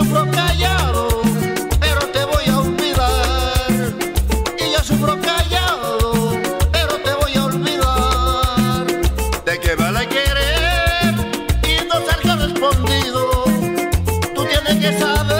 sufro callado, pero te voy a olvidar. Y yo sufro callado, pero te voy a olvidar. ¿De qué vale querer y no ser correspondido? Tú tienes que saber.